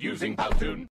using Powtoon.